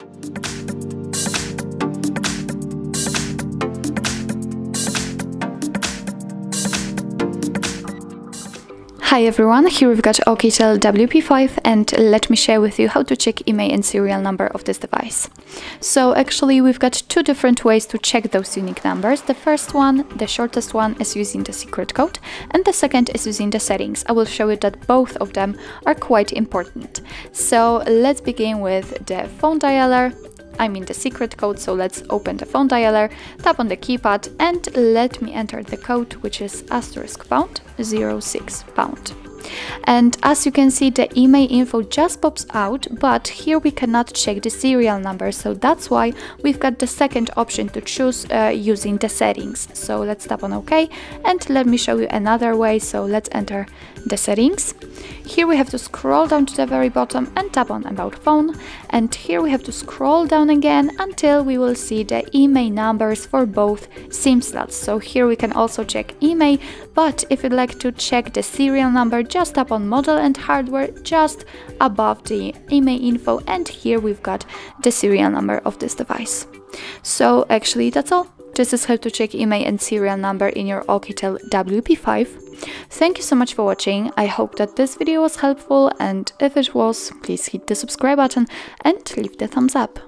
Thank you Hi everyone, here we've got Oukitel WP5 and let me share with you how to check IMEI and serial number of this device. So actually we've got two different ways to check those unique numbers. The first one, the shortest one, is using the secret code and the second is using the settings. I will show you that both of them are quite important. So let's begin with the phone dialer I mean the secret code, so let's open the phone dialer, tap on the keypad and let me enter the code which is asterisk pound 06 pound. And as you can see, the IMEI info just pops out, but here we cannot check the serial number. So that's why we've got the second option to choose uh, using the settings. So let's tap on OK and let me show you another way. So let's enter the settings. Here we have to scroll down to the very bottom and tap on about phone. And here we have to scroll down again until we will see the IMEI numbers for both SIM slots. So here we can also check IMEI, but if you'd like to check the serial number, just tap on model and hardware just above the IMEI info. And here we've got the serial number of this device. So actually that's all. This is how to check IMEI and serial number in your Oukitel WP5. Thank you so much for watching, I hope that this video was helpful and if it was, please hit the subscribe button and leave the thumbs up.